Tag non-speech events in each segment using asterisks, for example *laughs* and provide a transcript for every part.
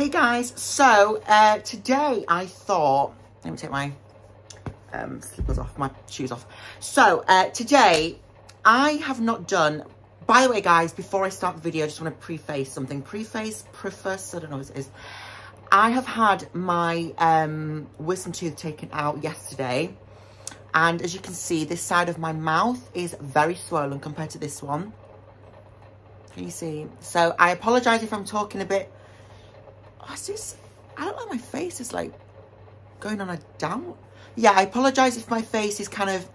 Hey guys, so uh, today I thought, let me take my um, slippers off, my shoes off. So uh, today I have not done, by the way guys, before I start the video, I just want to preface something. Preface, preface, I don't know what it is. I have had my um, wisdom tooth taken out yesterday. And as you can see, this side of my mouth is very swollen compared to this one. Can you see? So I apologise if I'm talking a bit oh, this, I don't know, my face is like going on a down. Yeah, I apologise if my face is kind of,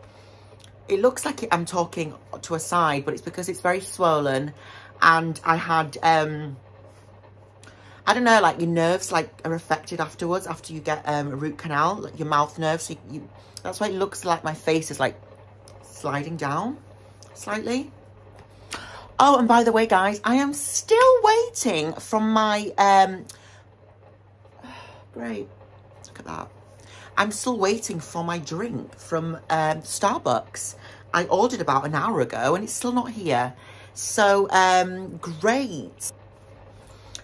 it looks like I'm talking to a side, but it's because it's very swollen and I had, um, I don't know, like your nerves like are affected afterwards after you get um, a root canal, like your mouth nerves. So you, you, that's why it looks like my face is like sliding down slightly. Oh, and by the way, guys, I am still waiting from my um, Great. Look at that. I'm still waiting for my drink from um, Starbucks. I ordered about an hour ago and it's still not here. So, um, great.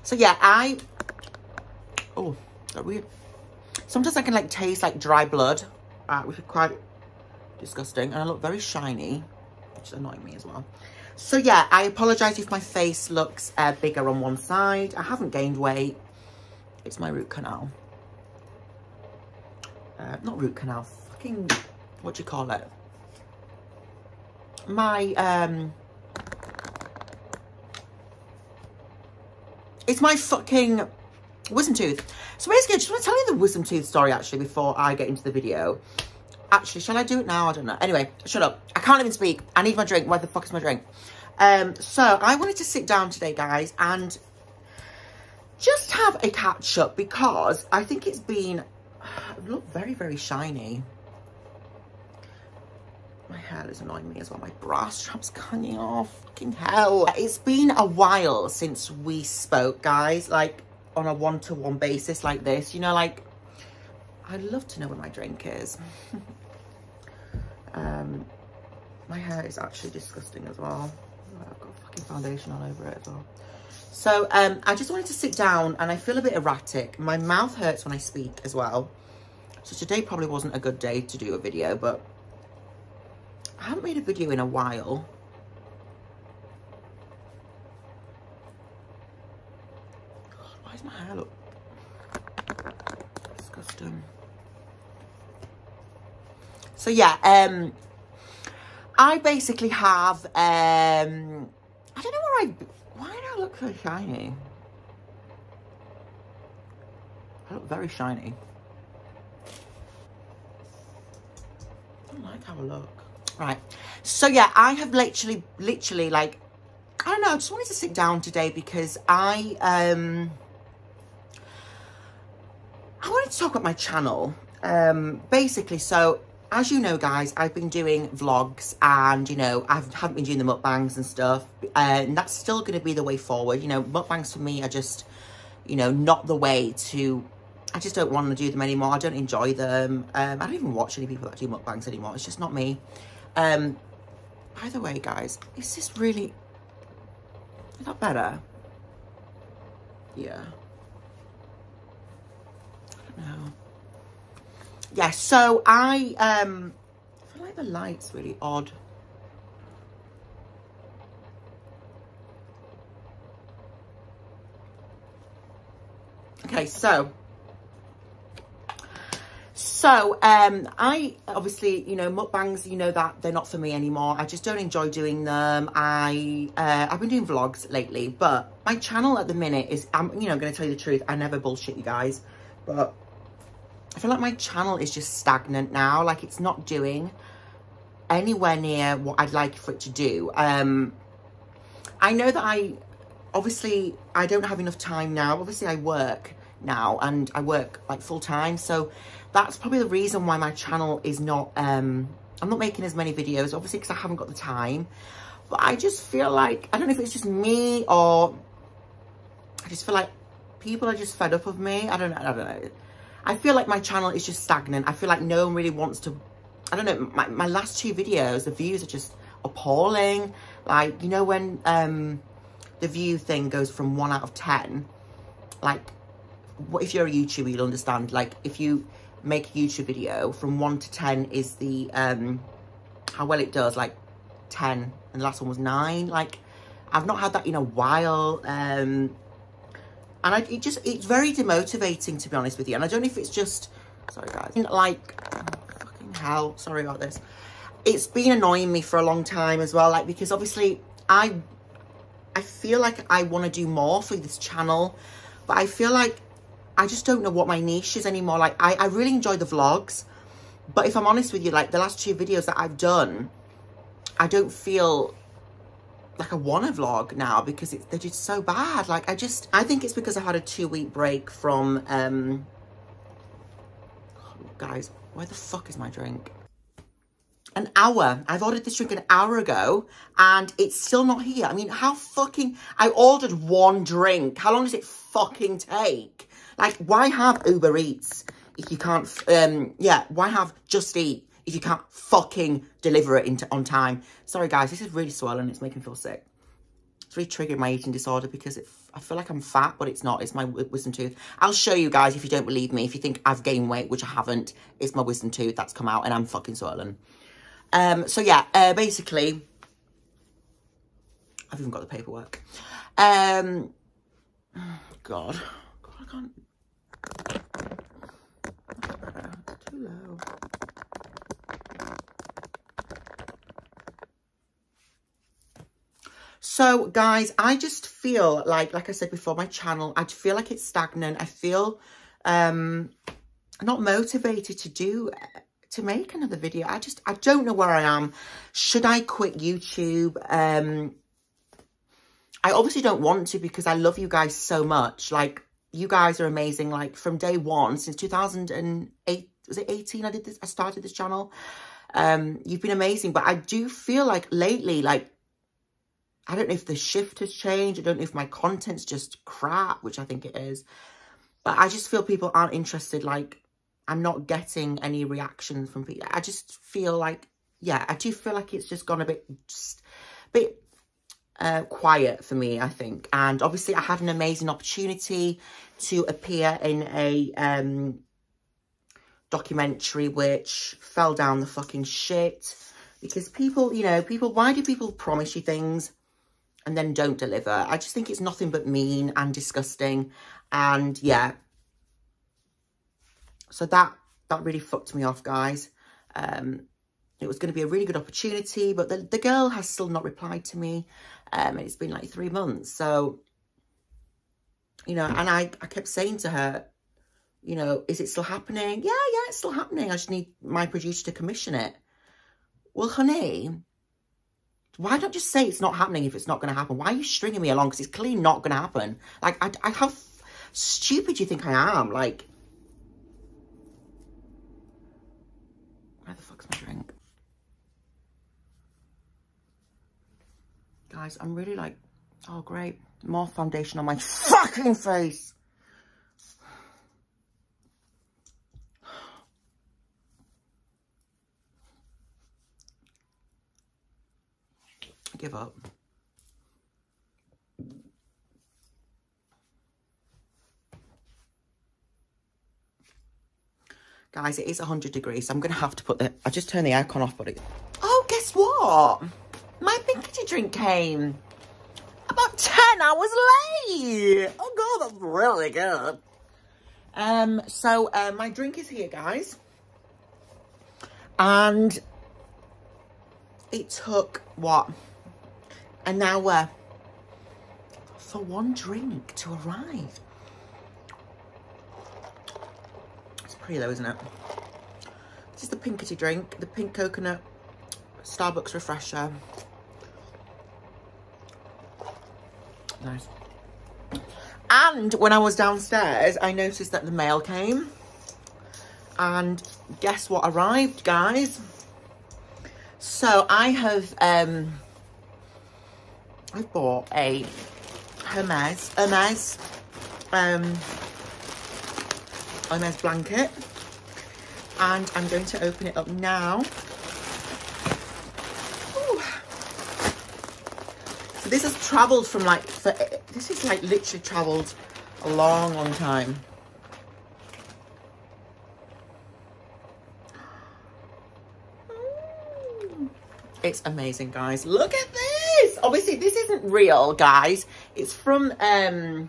So, yeah, I... Oh, that weird. Sometimes I can, like, taste, like, dry blood, uh, which is quite disgusting. And I look very shiny, which is annoying me as well. So, yeah, I apologise if my face looks uh, bigger on one side. I haven't gained weight. It's my root canal uh, not root canal, fucking, what do you call it? My, um, it's my fucking wisdom tooth. So basically, I just want to tell you the wisdom tooth story, actually, before I get into the video. Actually, shall I do it now? I don't know. Anyway, shut up. I can't even speak. I need my drink. Where the fuck is my drink? Um, so I wanted to sit down today, guys, and just have a catch up because I think it's been look very, very shiny. My hair is annoying me as well. My bra strap's coming off. Fucking hell. It's been a while since we spoke, guys. Like, on a one-to-one -one basis like this. You know, like, I'd love to know where my drink is. *laughs* um, my hair is actually disgusting as well. I've got fucking foundation all over it as well. So um, I just wanted to sit down and I feel a bit erratic. My mouth hurts when I speak as well. So today probably wasn't a good day to do a video, but I haven't made a video in a while. God, why does my hair look disgusting? So yeah, um, I basically have, um, I don't know where I, why do I look so shiny? I look very shiny. Like how I look. Right. So yeah, I have literally, literally like, I don't know, I just wanted to sit down today because I, um, I wanted to talk about my channel. Um, basically, so as you know, guys, I've been doing vlogs and, you know, I haven't been doing the mukbangs and stuff. And that's still going to be the way forward. You know, mukbangs for me are just, you know, not the way to I just don't want to do them anymore. I don't enjoy them. Um, I don't even watch any people that do mukbangs anymore. It's just not me. Um, by the way, guys, is this really... Is that better? Yeah. I don't know. Yeah, so I, um, I feel like the light's really odd. Okay, so so, um, I obviously, you know, mukbangs, you know that they're not for me anymore. I just don't enjoy doing them. I, uh, I've been doing vlogs lately, but my channel at the minute is, I'm, you know, going to tell you the truth. I never bullshit you guys, but I feel like my channel is just stagnant now. Like it's not doing anywhere near what I'd like for it to do. Um, I know that I, obviously, I don't have enough time now. Obviously, I work now and I work like full time. So that's probably the reason why my channel is not, um, I'm not making as many videos, obviously because I haven't got the time. But I just feel like, I don't know if it's just me or I just feel like people are just fed up of me. I don't know, I don't know. I feel like my channel is just stagnant. I feel like no one really wants to, I don't know, my, my last two videos, the views are just appalling. Like, you know when um, the view thing goes from 1 out of 10, like if you're a YouTuber, you'll understand. Like, if you make a YouTube video, from 1 to 10 is the, um, how well it does. Like, 10. And the last one was 9. Like, I've not had that in a while. Um, and I, it just, it's very demotivating, to be honest with you. And I don't know if it's just, sorry guys, like, oh, fucking hell, sorry about this. It's been annoying me for a long time as well, like, because obviously I, I feel like I want to do more for this channel, but I feel like I just don't know what my niche is anymore. Like, I, I really enjoy the vlogs, but if I'm honest with you, like, the last two videos that I've done, I don't feel like I wanna vlog now because it's, they're just so bad. Like I just, I think it's because I had a two week break from, um, guys, where the fuck is my drink? An hour. I've ordered this drink an hour ago and it's still not here. I mean, how fucking, I ordered one drink. How long does it fucking take? Like, why have Uber Eats if you can't, um, yeah, why have Just Eat if you can't fucking deliver it into on time. Sorry, guys, this is really swollen. It's making me feel sick. It's really triggering my eating disorder because it, I feel like I'm fat, but it's not. It's my wisdom tooth. I'll show you guys if you don't believe me. If you think I've gained weight, which I haven't, it's my wisdom tooth that's come out and I'm fucking swollen. Um, so yeah, uh, basically, I've even got the paperwork. Um, *sighs* God, Can't. So guys, I just feel like, like I said before, my channel, I feel like it's stagnant. I feel um, not motivated to do, to make another video. I just, I don't know where I am. Should I quit YouTube? Um, I obviously don't want to because I love you guys so much. Like, you guys are amazing. Like, from day one, since 2008, was it 18 I did this? I started this channel. Um, you've been amazing. But I do feel like lately, like, I don't know if the shift has changed. I don't know if my content's just crap, which I think it is. But I just feel people aren't interested. Like, I'm not getting any reactions from people. I just feel like, yeah, I do feel like it's just gone a bit, just bit uh, quiet for me, I think. And obviously I had an amazing opportunity to appear in a um, documentary which fell down the fucking shit. Because people, you know, people, why do people promise you things and then don't deliver. I just think it's nothing but mean and disgusting. And yeah. So that, that really fucked me off, guys. Um, it was going to be a really good opportunity, but the, the girl has still not replied to me. Um, it's been like three months. So, you know, and I, I kept saying to her, you know, is it still happening? Yeah, yeah, it's still happening. I just need my producer to commission it. Well, honey, why not just say it's not happening if it's not going to happen? Why are you stringing me along? Because it's clearly not going to happen. Like, I, I, how stupid do you think I am? Like, where the fuck's my drink? Guys, I'm really like, oh great, more foundation on my fucking face. *sighs* give up. Guys, it is 100 degrees, so I'm going to have to put the... I just turned the aircon off, but it... Oh, guess what? Pinkity drink came about 10 hours late. Oh, God, that's really good. Um, so, uh, my drink is here, guys. And it took, what, an hour for one drink to arrive. It's pretty though, isn't it? This is the Pinkity drink, the pink coconut Starbucks refresher. Nice. And when I was downstairs, I noticed that the mail came. And guess what arrived, guys? So I have um, I bought a Hermes, Hermes, um, Hermes blanket. And I'm going to open it up now. So this has traveled from like, for, eh, this is like literally traveled a long, long time. It's amazing, guys. Look at this. Obviously, this isn't real, guys. It's from, um,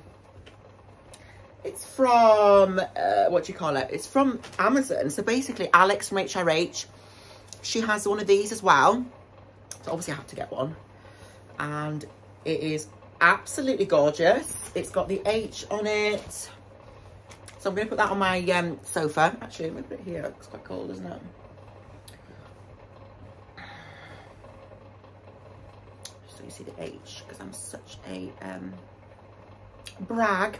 it's from, uh, what do you call it? It's from Amazon. So basically, Alex from HRH, she has one of these as well. So obviously, I have to get one. And it is absolutely gorgeous. It's got the H on it. So I'm going to put that on my um, sofa. Actually, I'm going to put it here. It's quite cold, isn't it? So you see the H, because I'm such a um, brag.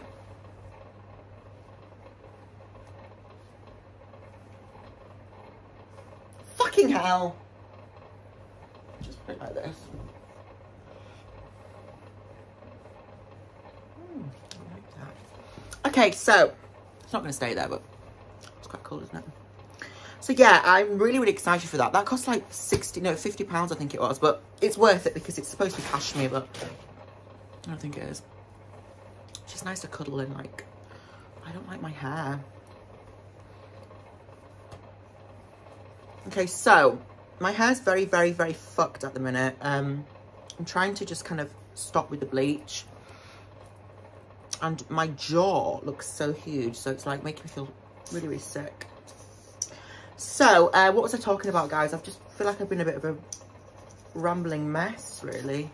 Fucking hell. Just put it like this. Hmm, I like that. Okay, so it's not going to stay there, but it's quite cool, isn't it? So yeah, I'm really, really excited for that. That cost like 60, no, 50 pounds, I think it was, but it's worth it because it's supposed to be cashmere, but I don't think it is. Just nice to cuddle in, like, I don't like my hair. Okay, so my hair's very, very, very fucked at the minute. Um, I'm trying to just kind of stop with the bleach. And my jaw looks so huge, so it's like making me feel really, really sick. So, uh, what was I talking about, guys? I just feel like I've been a bit of a rambling mess, really.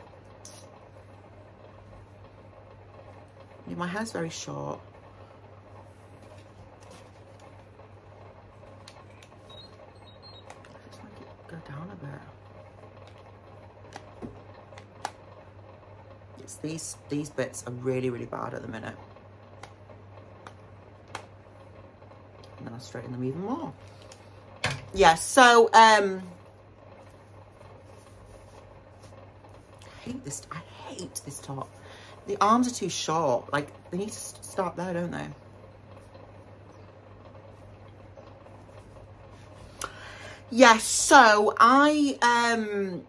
Yeah, my hair's very short. Just make it go down a bit. It's these these bits are really really bad at the minute. And then I'll straighten them even more. Yeah, so um I hate this I hate this top. The arms are too short. Like they need to start there, don't they? Yes, so I, um,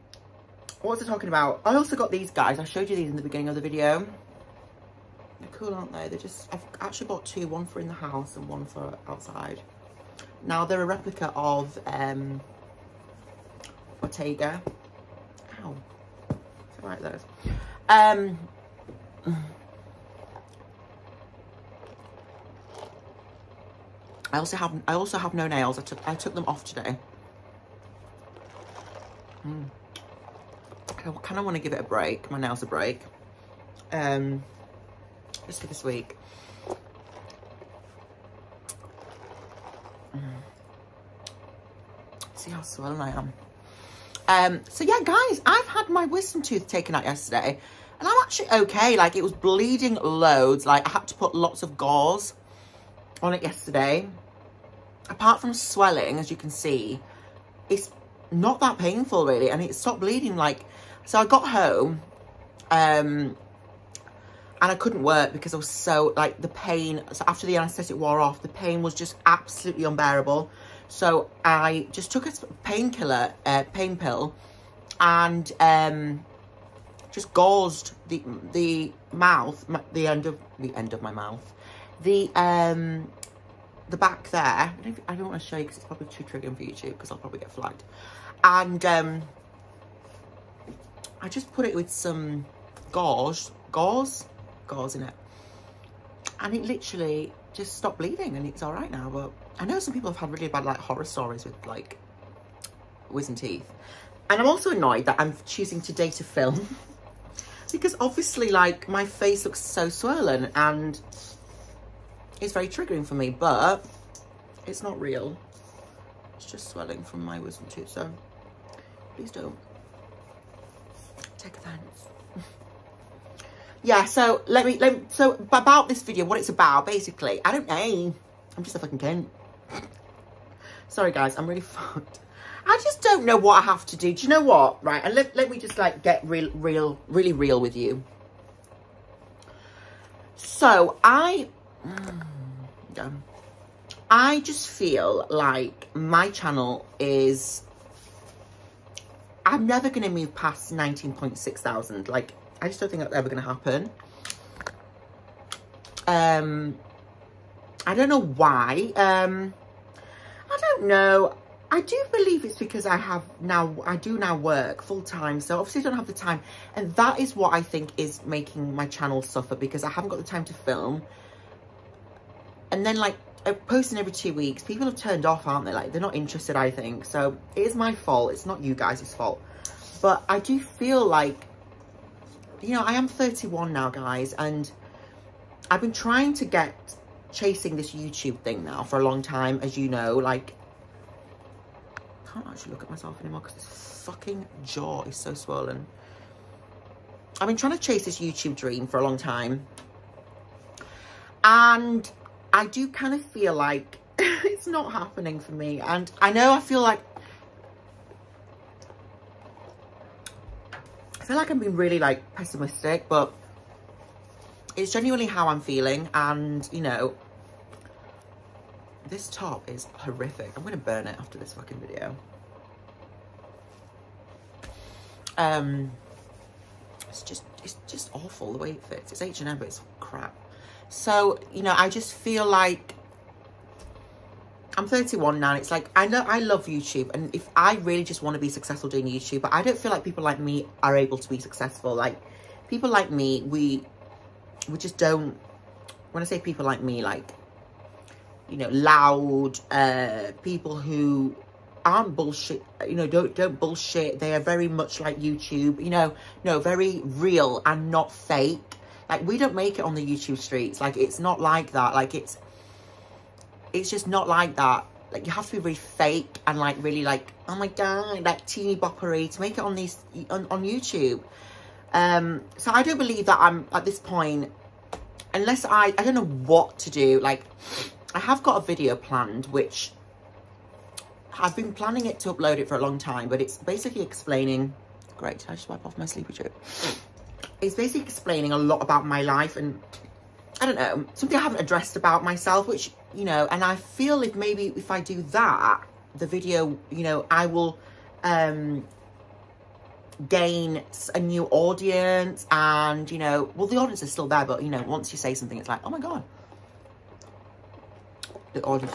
what was I talking about? I also got these guys. I showed you these in the beginning of the video. They're cool, aren't they? They're just, I've actually bought two, one for in the house and one for outside. Now, they're a replica of um, Bottega. Ow. Is right, those? Um, I also have I also have no nails. I took I took them off today. Mm. I kind of want to give it a break, my nails a break. Um, just for this week. Mm. See how swollen I am. Um, so yeah, guys, I've had my wisdom tooth taken out yesterday. And I'm actually okay. Like, it was bleeding loads. Like, I had to put lots of gauze on it yesterday. Apart from swelling, as you can see, it's not that painful really and it stopped bleeding like so I got home um and I couldn't work because I was so like the pain so after the anesthetic wore off the pain was just absolutely unbearable. So I just took a painkiller uh, pain pill and um just gauzed the the mouth the end of the end of my mouth the um the back there I don't, don't want to show you because it's probably too triggering for YouTube because I'll probably get flagged. And um, I just put it with some gauze, gauze, gauze in it. And it literally just stopped bleeding and it's all right now. But I know some people have had really bad like horror stories with like wisdom teeth. And I'm also annoyed that I'm choosing today to film *laughs* because obviously like my face looks so swollen and it's very triggering for me, but it's not real. It's just swelling from my wisdom tooth. So Please don't. Take offence. yeah, so let me, let me, so about this video, what it's about, basically, I don't know. I'm just a fucking cunt. Sorry, guys, I'm really *laughs* fucked. I just don't know what I have to do. Do you know what? Right, and let, let me just, like, get real, real, really real with you. So, I... Mm, I just feel like my channel is I'm never going to move past 19.6 thousand. Like, I just don't think that's ever going to happen. Um, I don't know why. Um, I don't know. I do believe it's because I have now, I do now work full time. So obviously I don't have the time. And that is what I think is making my channel suffer because I haven't got the time to film. And then like posting every two weeks, people have turned off, aren't they? Like they're not interested, I think. So it is my fault. It's not you guys' fault. But I do feel like, you know, I am 31 now, guys. And I've been trying to get chasing this YouTube thing now for a long time, as you know. Like, I can't actually look at myself anymore because this fucking jaw is so swollen. I've been trying to chase this YouTube dream for a long time. And I do kind of feel like *laughs* it's not happening for me. And I know I feel like I feel like I'm being really like pessimistic, but it's genuinely how I'm feeling. And, you know, this top is horrific. I'm going to burn it after this fucking video. Um, it's just, it's just awful the way it fits. It's H&M, but it's crap. So, you know, I just feel like I'm 31 now. it's like, I know I love YouTube. And if I really just want to be successful doing YouTube, but I don't feel like people like me are able to be successful. Like, people like me, we we just don't, when I say people like me, like, you know, loud, uh, people who aren't bullshit, you know, don't, don't bullshit. They are very much like YouTube, you know, no, very real and not fake. Like, we don't make it on the YouTube streets. Like, it's not like that. Like, it's, it's just not like that. Like, you have to be really fake and, like, really, like, oh, my God, like, teeny boppery to make it on these, on, on YouTube. Um, so I don't believe that I'm at this point, unless I, I don't know what to do. Like, I have got a video planned, which I've been planning it to upload it for a long time, but it's basically explaining, great, I just wipe off my sleepy drip. It's basically explaining a lot about my life and I don't know, something I haven't addressed about myself, which, you know, and I feel if maybe if I do that, the video, you know, I will um, gain a new audience and, you know, well, the audience is still there, but, you know, once you say something, it's like, oh my God. The audience,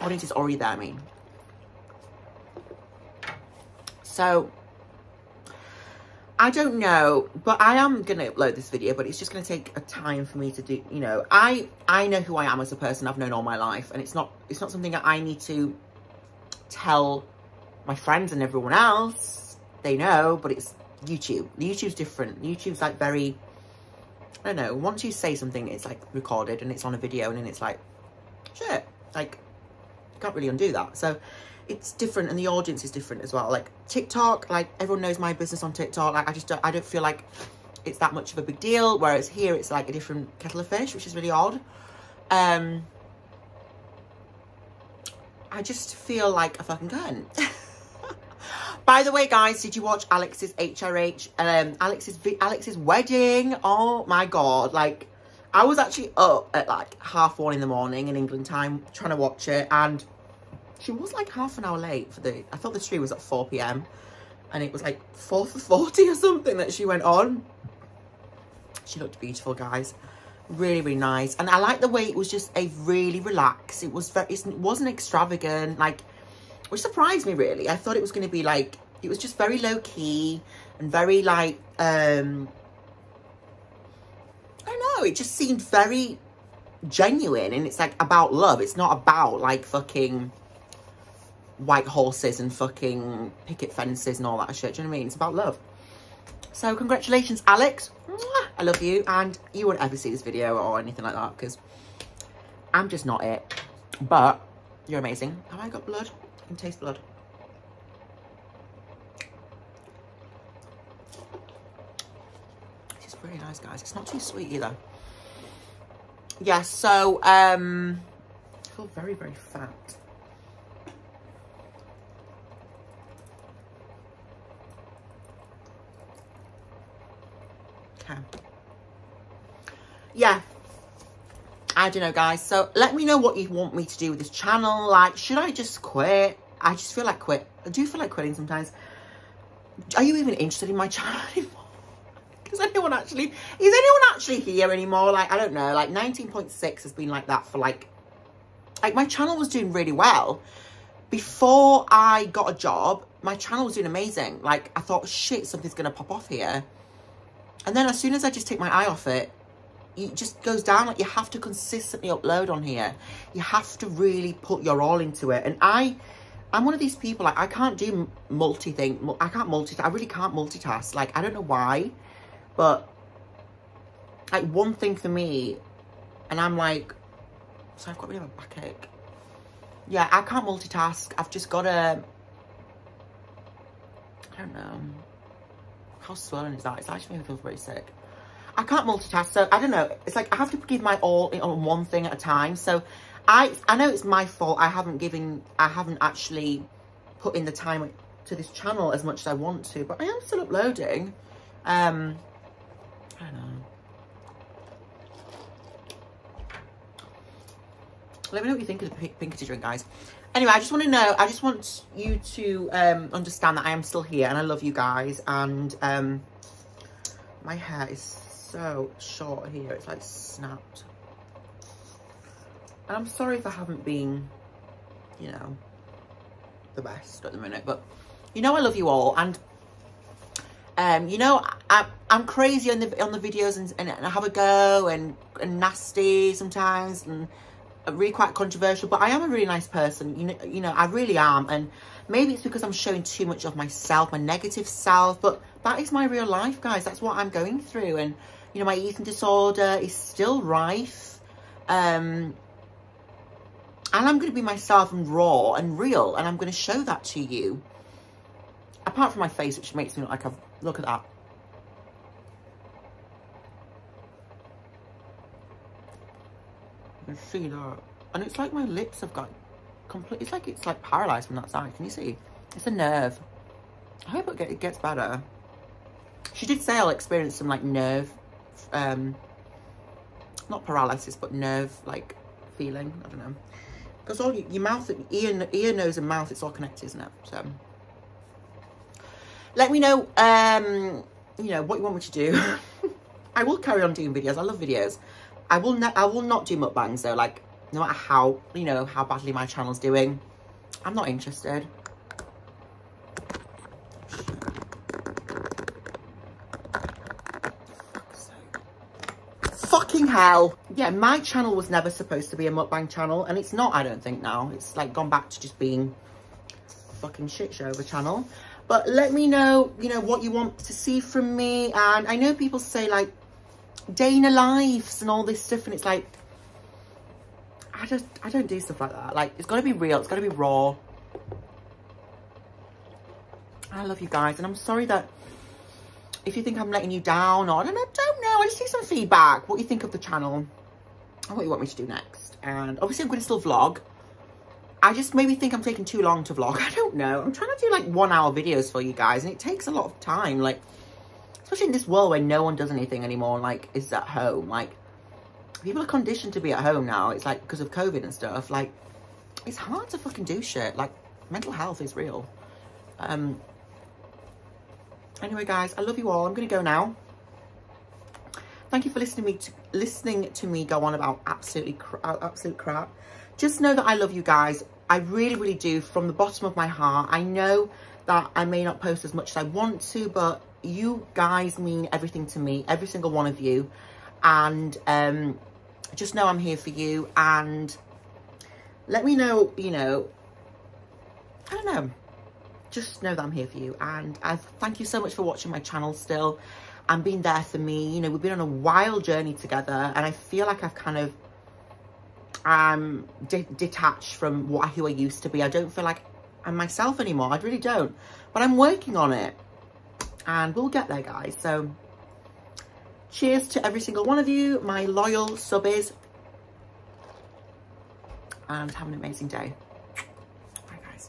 audience is already there, I mean. So, I don't know, but I am going to upload this video, but it's just going to take a time for me to do, you know, I, I know who I am as a person. I've known all my life and it's not, it's not something that I need to tell my friends and everyone else they know, but it's YouTube. YouTube's different. YouTube's like very, I don't know, once you say something, it's like recorded and it's on a video and then it's like, shit, like, you can't really undo that. So it's different and the audience is different as well. Like TikTok, like everyone knows my business on TikTok. Like I just don't, I don't feel like it's that much of a big deal. Whereas here it's like a different kettle of fish, which is really odd. Um, I just feel like a fucking cunt. *laughs* By the way, guys, did you watch Alex's HRH, um, Alex's, Alex's wedding? Oh my God. Like, I was actually up at like half one in the morning in England time trying to watch it. And she was like half an hour late for the, I thought the stream was at 4 p.m. And it was like 4 for 40 or something that she went on. She looked beautiful, guys. Really, really nice. And I like the way it was just a really relaxed. It was very, it wasn't extravagant. Like, which surprised me really. I thought it was going to be like, it was just very low key and very like, um, I don't know, it just seemed very genuine and it's like about love. It's not about like fucking white horses and fucking picket fences and all that shit. Do you know what I mean? It's about love. So congratulations, Alex. I love you. And you won't ever see this video or anything like that because I'm just not it. But you're amazing. Have I got blood? can taste blood. This is really nice, guys. It's not too sweet either. Yes, yeah, so um, I feel very, very fat. Okay. Yeah, I don't know, guys. So let me know what you want me to do with this channel. Like, should I just quit? I just feel like quit. I do feel like quitting sometimes. Are you even interested in my *laughs* channel anymore? Is anyone actually, is anyone actually here anymore? Like, I don't know, like 19.6 has been like that for like, like my channel was doing really well. before I got a job, my channel was doing amazing. Like, I thought, shit, something's going to pop off here. And then as soon as I just take my eye off it, it just goes down. Like, you have to consistently upload on here. You have to really put your all into it. And I, I'm one of these people, like, I can't do multi-thing. I can't multitask. I really can't multitask. Like, I don't know why. But, like, one thing for me, and I'm like, so I've got of a backache yeah, I can't multitask. I've just got to, I don't know. How swollen is that? It's actually making me feel very sick. I can't multitask, so I don't know. It's like I have to give my all on one thing at a time. So I I know it's my fault. I haven't given, I haven't actually put in the time to this channel as much as I want to, but I am still uploading. Um, I don't know. Let me know what you think of the Pinkerty drink, guys. Anyway, I just want to know, I just want you to um, understand that I am still here and I love you guys. And um, my hair is so short here. It's like snapped. And I'm sorry if I haven't been, you know, the best at the minute. But you know I love you all. And um, you know, I, I'm crazy on the on the videos and, and, and I have a go and, and nasty sometimes and really quite controversial, but I am a really nice person. You know, you know, I really am. And maybe it's because I'm showing too much of myself, my negative self, but that is my real life, guys. That's what I'm going through. And, you know, my eating disorder is still rife. Um, and I'm going to be myself and raw and real. And I'm going to show that to you. Apart from my face, which makes me look like I've, look at that. Can see that. And it's like my lips have got complete, it's like it's like paralyzed from that side. Can you see? It's a nerve. I hope it, get, it gets better. She did say I'll experience some like nerve, um, not paralysis, but nerve like feeling. I don't know. Because all your, mouth, ear, ear, nose and mouth, it's all connected, isn't it? So, let me know, um, you know, what you want me to do. *laughs* I will carry on doing videos. I love videos. I will not I will not do mukbangs though, like no matter how, you know, how badly my channel's doing. I'm not interested. Fucking hell. Yeah, my channel was never supposed to be a mukbang channel, and it's not, I don't think, now. It's, like, gone back to just being fucking shit show of a channel. But let me know, you know, what you want to see from me. And I know people say, like, Dana lives and all this stuff. And it's like, I just, I don't do stuff like that. Like, it's got to be real. It's got to be raw. I love you guys. And I'm sorry that if you think I'm letting you down or I don't know, don't know. I just need some feedback. What you think of the channel and what you want me to do next. And obviously I'm going to still vlog. I just maybe think I'm taking too long to vlog. *laughs* I don't know. I'm trying to do like one hour videos for you guys and it takes a lot of time. Like, especially in this world where no one does anything anymore, like, is at home. Like, people are conditioned to be at home now. It's like, because of COVID and stuff. Like, it's hard to fucking do shit. Like, mental health is real. Um. Anyway, guys, I love you all. I'm to go now. Thank you for listening to me to, listening to me go on about absolutely uh, absolute crap. Just know that I love you guys. I really, really do from the bottom of my heart. I know that I may not post as much as I want to, but you guys mean everything to me, every single one of you. And um, just know I'm here for you. And let me know, you know, I don't know. Just know that I'm here for you. And I thank you so much for watching my channel still and being there for me. You know, we've been on a wild journey together. And I feel like I've kind of um de detached from what who I used to be. I don't feel like I'm myself anymore. I really don't. But I'm working on it and we'll get there guys. So cheers to every single one of you my loyal subbies and have an amazing day